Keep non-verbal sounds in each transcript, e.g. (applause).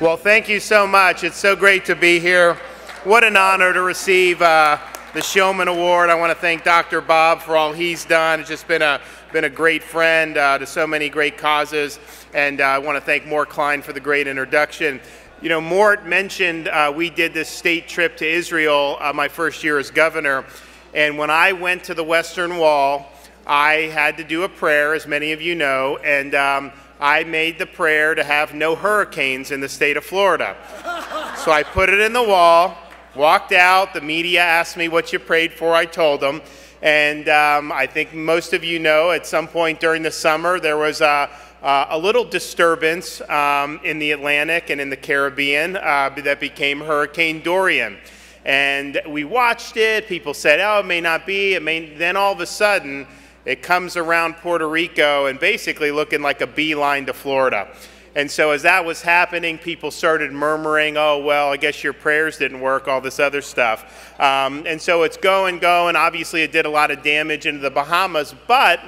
Well, thank you so much. It's so great to be here. What an honor to receive uh, the Shillman Award. I want to thank Dr. Bob for all he's done. It's just been a been a great friend uh, to so many great causes, and uh, I want to thank Mort Klein for the great introduction. You know, Mort mentioned uh, we did this state trip to Israel uh, my first year as governor, and when I went to the Western Wall, I had to do a prayer, as many of you know, and um, I made the prayer to have no hurricanes in the state of Florida. so I put it in the wall, walked out. The media asked me what you prayed for. I told them. And um, I think most of you know at some point during the summer there was a, a little disturbance um, in the Atlantic and in the Caribbean uh, that became Hurricane Dorian. And we watched it. People said, oh, it may not be. It may. Then all of a sudden, it comes around Puerto Rico and basically looking like a beeline to Florida. And so as that was happening, people started murmuring, oh, well, I guess your prayers didn't work, all this other stuff. Um, and so it's going, going. Obviously, it did a lot of damage into the Bahamas. But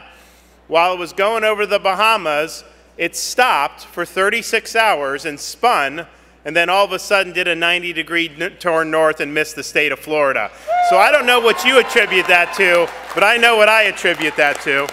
while it was going over the Bahamas, it stopped for 36 hours and spun and then all of a sudden did a 90 degree turn north and missed the state of Florida. So I don't know what you attribute that to, but I know what I attribute that to.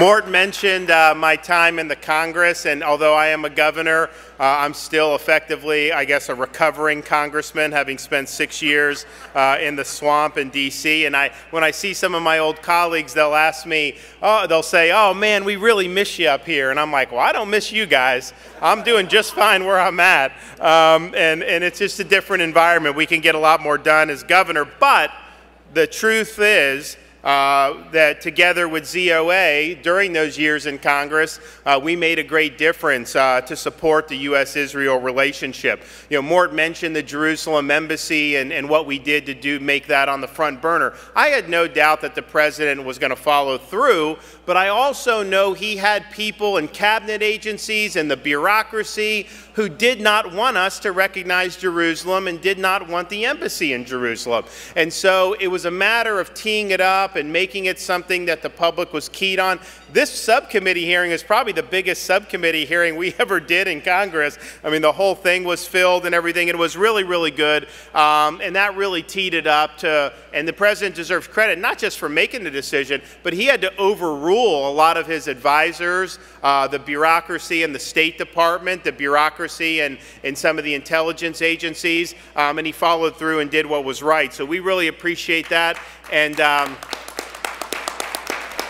Mort mentioned uh, my time in the Congress, and although I am a governor, uh, I'm still effectively, I guess, a recovering congressman, having spent six years uh, in the swamp in D.C. And I, when I see some of my old colleagues, they'll ask me, oh, they'll say, oh man, we really miss you up here. And I'm like, well, I don't miss you guys. I'm doing just fine where I'm at. Um, and, and it's just a different environment. We can get a lot more done as governor. But the truth is, uh, that together with ZOA during those years in Congress, uh, we made a great difference uh, to support the U.S.-Israel relationship. You know, Mort mentioned the Jerusalem embassy and, and what we did to do make that on the front burner. I had no doubt that the president was going to follow through, but I also know he had people in cabinet agencies and the bureaucracy who did not want us to recognize Jerusalem and did not want the embassy in Jerusalem. And so it was a matter of teeing it up and making it something that the public was keyed on. This subcommittee hearing is probably the biggest subcommittee hearing we (laughs) ever did in Congress. I mean, the whole thing was filled and everything. It was really, really good. Um, and that really teed it up to, and the president deserves credit, not just for making the decision, but he had to overrule a lot of his advisors, uh, the bureaucracy in the State Department, the bureaucracy and, and some of the intelligence agencies, um, and he followed through and did what was right. So we really appreciate that. And um,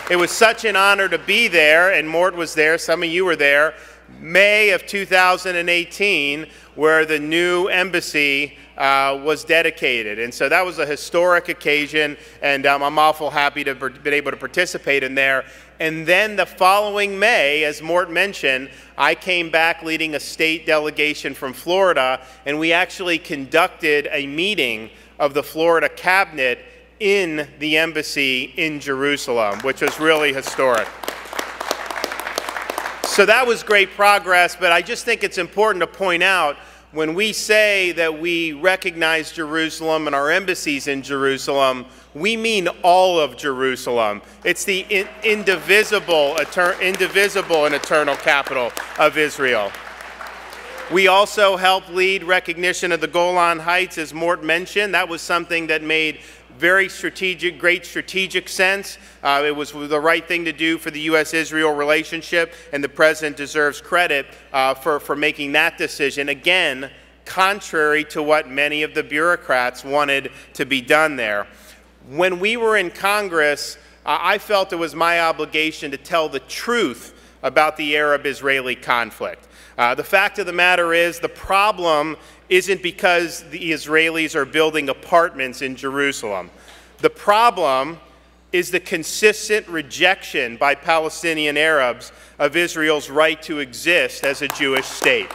it was such an honor to be there, and Mort was there, some of you were there, May of 2018, where the new embassy uh, was dedicated. And so that was a historic occasion, and um, I'm awful happy to have been able to participate in there. And then the following May, as Mort mentioned, I came back leading a state delegation from Florida, and we actually conducted a meeting of the Florida cabinet in the embassy in Jerusalem, which was really historic. So that was great progress, but I just think it's important to point out when we say that we recognize Jerusalem and our embassies in Jerusalem, we mean all of Jerusalem. It's the in indivisible, indivisible and eternal capital of Israel. We also helped lead recognition of the Golan Heights, as Mort mentioned. That was something that made very strategic, great strategic sense. Uh, it was the right thing to do for the U.S.-Israel relationship, and the president deserves credit uh, for, for making that decision. Again, contrary to what many of the bureaucrats wanted to be done there. When we were in Congress, uh, I felt it was my obligation to tell the truth about the Arab-Israeli conflict. Uh, the fact of the matter is the problem isn't because the Israelis are building apartments in Jerusalem. The problem is the consistent rejection by Palestinian Arabs of Israel's right to exist as a Jewish state.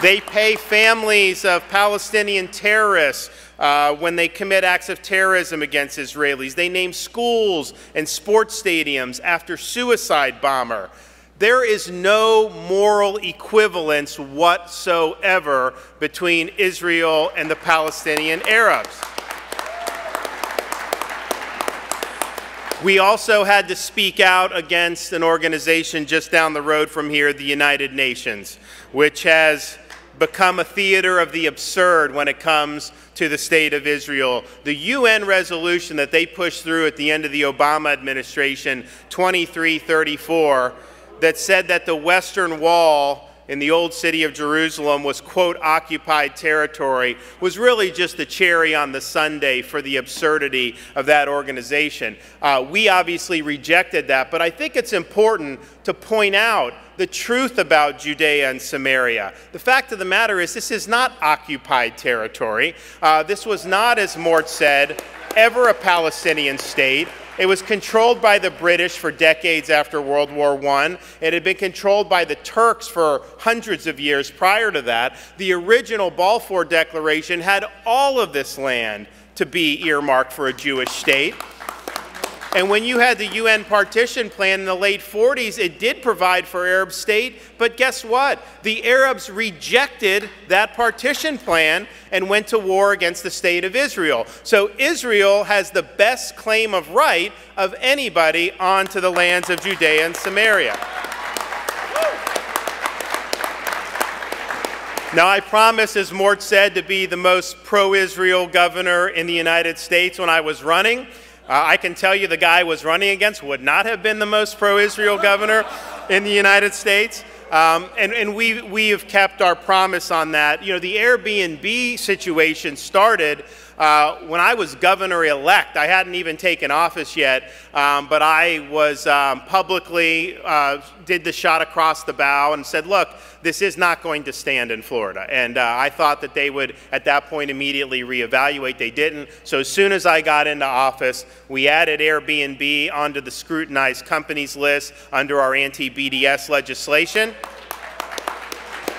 They pay families of Palestinian terrorists uh, when they commit acts of terrorism against Israelis. They name schools and sports stadiums after suicide bomber. There is no moral equivalence whatsoever between Israel and the Palestinian Arabs. We also had to speak out against an organization just down the road from here, the United Nations, which has become a theater of the absurd when it comes to the state of Israel. The UN resolution that they pushed through at the end of the Obama administration, 2334, that said that the Western Wall in the old city of Jerusalem was, quote, occupied territory, was really just the cherry on the sundae for the absurdity of that organization. Uh, we obviously rejected that, but I think it's important to point out the truth about Judea and Samaria. The fact of the matter is, this is not occupied territory. Uh, this was not, as Mort said, ever a Palestinian state. It was controlled by the British for decades after World War I. It had been controlled by the Turks for hundreds of years prior to that. The original Balfour Declaration had all of this land to be earmarked for a Jewish state. And when you had the UN partition plan in the late 40s, it did provide for Arab state, but guess what? The Arabs rejected that partition plan and went to war against the state of Israel. So Israel has the best claim of right of anybody onto the lands of Judea and Samaria. Now, I promise, as Mort said, to be the most pro Israel governor in the United States when I was running. Uh, I can tell you the guy was running against would not have been the most pro Israel governor in the United States. Um, and, and we, we have kept our promise on that. You know, the Airbnb situation started uh, when I was governor elect. I hadn't even taken office yet, um, but I was um, publicly uh, did the shot across the bow and said, look, this is not going to stand in Florida. And uh, I thought that they would, at that point, immediately reevaluate. They didn't. So as soon as I got into office, we added Airbnb onto the scrutinized companies list under our anti-BDS legislation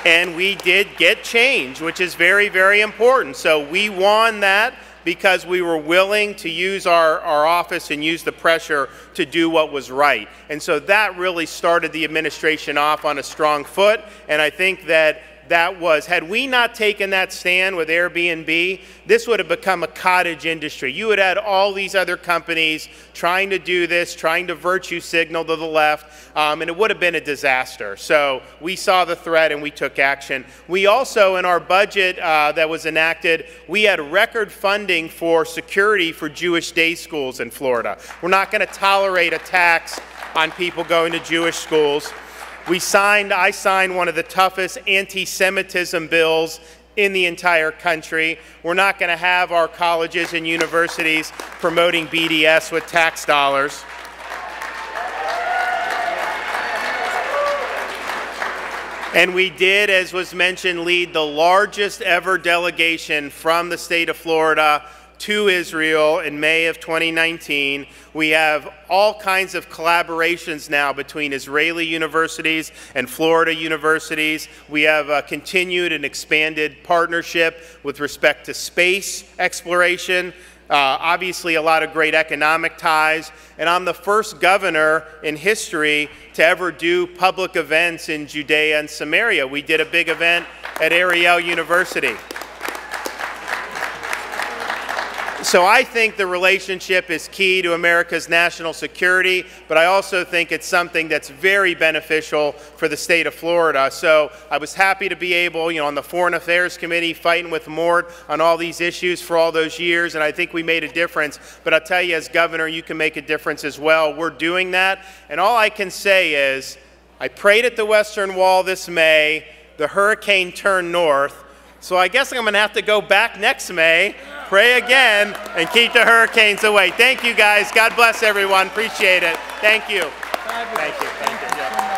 and we did get change, which is very, very important. So we won that because we were willing to use our, our office and use the pressure to do what was right. And so that really started the administration off on a strong foot. And I think that that was. Had we not taken that stand with Airbnb, this would have become a cottage industry. You would have had all these other companies trying to do this, trying to virtue signal to the left, um, and it would have been a disaster. So we saw the threat and we took action. We also, in our budget uh, that was enacted, we had record funding for security for Jewish day schools in Florida. We're not going to tolerate attacks on people going to Jewish schools. We signed, I signed one of the toughest anti-Semitism bills in the entire country. We're not going to have our colleges and universities promoting BDS with tax dollars. And we did, as was mentioned, lead the largest ever delegation from the state of Florida to Israel in May of 2019. We have all kinds of collaborations now between Israeli universities and Florida universities. We have a continued and expanded partnership with respect to space exploration. Uh, obviously, a lot of great economic ties. And I'm the first governor in history to ever do public events in Judea and Samaria. We did a big event at Ariel University. So I think the relationship is key to America's national security, but I also think it's something that's very beneficial for the state of Florida. So I was happy to be able, you know, on the Foreign Affairs Committee, fighting with Mort on all these issues for all those years, and I think we made a difference. But I'll tell you, as governor, you can make a difference as well. We're doing that, and all I can say is, I prayed at the Western Wall this May, the hurricane turned north, so I guess I'm going to have to go back next May, pray again, and keep the hurricanes away. Thank you, guys. God bless everyone. Appreciate it. Thank you. Thank you. Thank you.